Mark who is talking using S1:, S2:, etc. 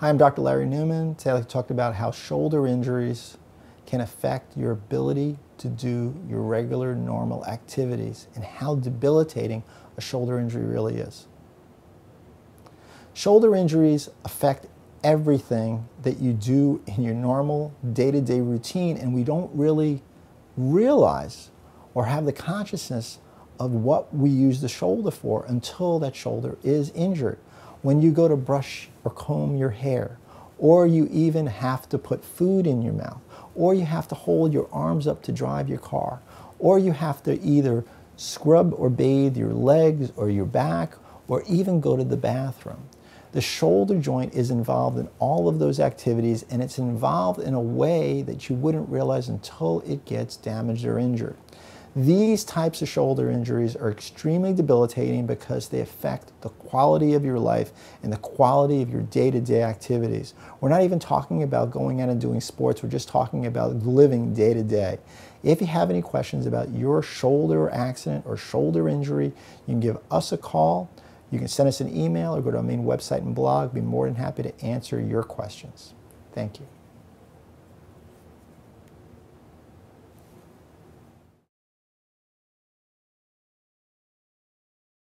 S1: Hi, I'm Dr. Larry Newman. Today I'd like to talk about how shoulder injuries can affect your ability to do your regular normal activities and how debilitating a shoulder injury really is. Shoulder injuries affect everything that you do in your normal day-to-day -day routine and we don't really realize or have the consciousness of what we use the shoulder for until that shoulder is injured. When you go to brush or comb your hair, or you even have to put food in your mouth, or you have to hold your arms up to drive your car, or you have to either scrub or bathe your legs or your back, or even go to the bathroom. The shoulder joint is involved in all of those activities and it's involved in a way that you wouldn't realize until it gets damaged or injured. These types of shoulder injuries are extremely debilitating because they affect the quality of your life and the quality of your day-to-day activities. We're not even talking about going out and doing sports, we're just talking about living day-to-day. -day. If you have any questions about your shoulder accident or shoulder injury, you can give us a call. You can send us an email or go to our main website and blog. Be more than happy to answer your questions. Thank you.